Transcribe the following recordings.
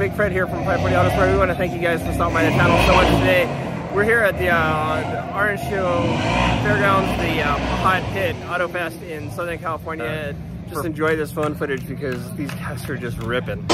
Big Fred here from 540 Auto Sport. We want to thank you guys for stopping by the channel so much today. We're here at the, uh, the Orange Show Fairgrounds, the um, Hot Pit Auto Fest in Southern California. Just enjoy this phone footage because these guys are just ripping.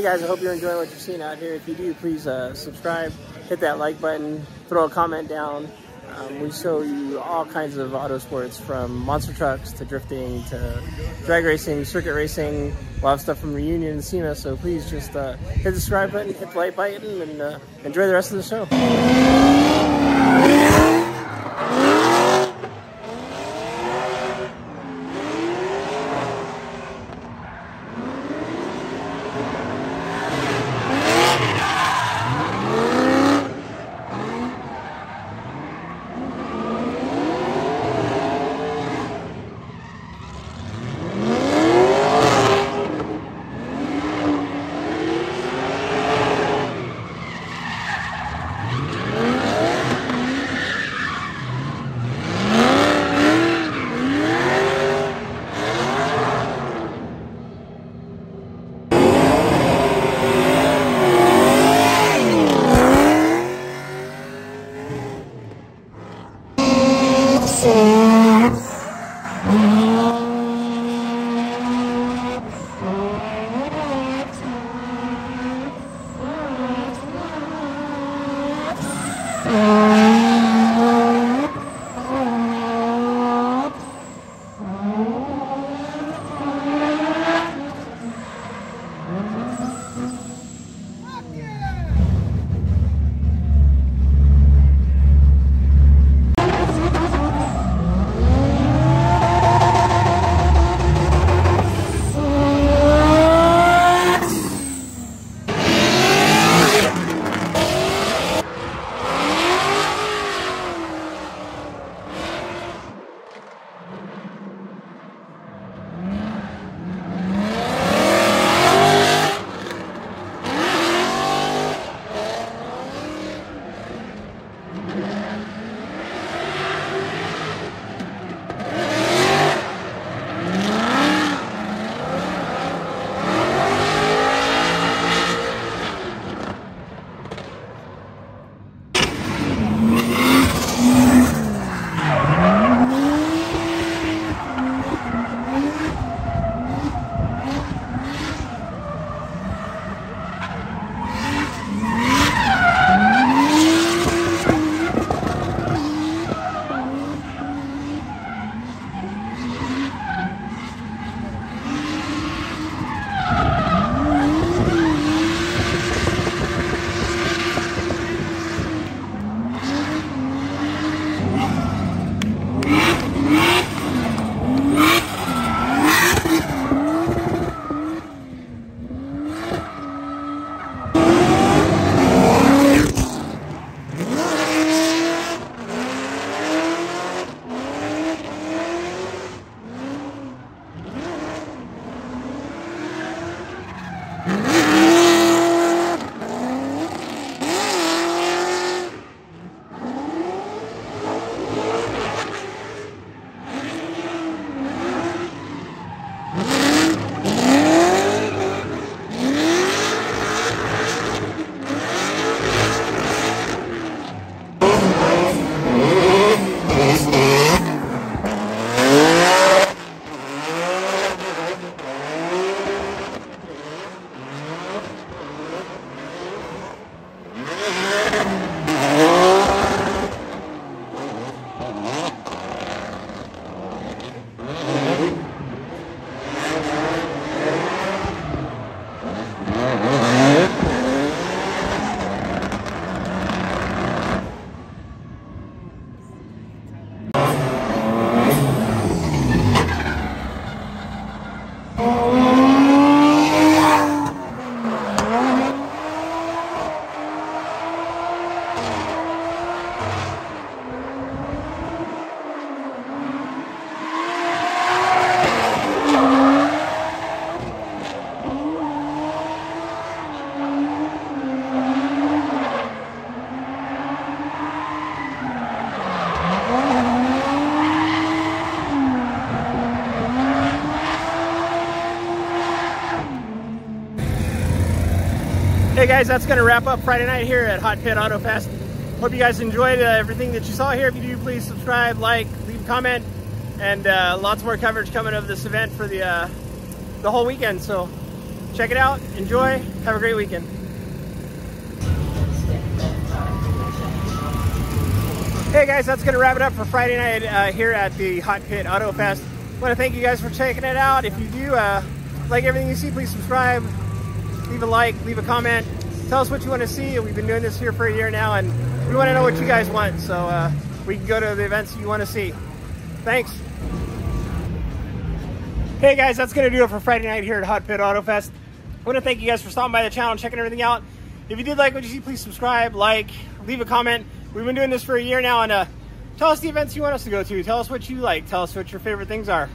Guys, I hope you're enjoying what you're seeing out here. If you do, please uh, subscribe, hit that like button, throw a comment down. Um, we show you all kinds of auto sports from monster trucks to drifting to drag racing, circuit racing. We'll have stuff from Reunion and SEMA, so please just uh, hit the subscribe button, hit the like button, and uh, enjoy the rest of the show. Oh. Hey guys, that's going to wrap up Friday night here at Hot Pit Auto Fest. Hope you guys enjoyed uh, everything that you saw here. If you do, please subscribe, like, leave a comment, and uh, lots more coverage coming of this event for the uh, the whole weekend. So Check it out. Enjoy. Have a great weekend. Hey guys, that's going to wrap it up for Friday night uh, here at the Hot Pit Auto Fest. Want to thank you guys for checking it out. If you do uh, like everything you see, please subscribe, leave a like, leave a comment. Tell us what you want to see. We've been doing this here for a year now, and we want to know what you guys want, so uh, we can go to the events you want to see. Thanks. Hey guys, that's going to do it for Friday night here at Hot Pit Auto Fest. I want to thank you guys for stopping by the channel and checking everything out. If you did like what you see, please subscribe, like, leave a comment. We've been doing this for a year now, and uh, tell us the events you want us to go to. Tell us what you like. Tell us what your favorite things are.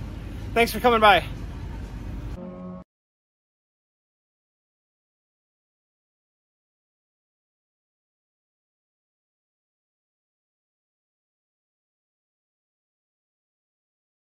Thanks for coming by.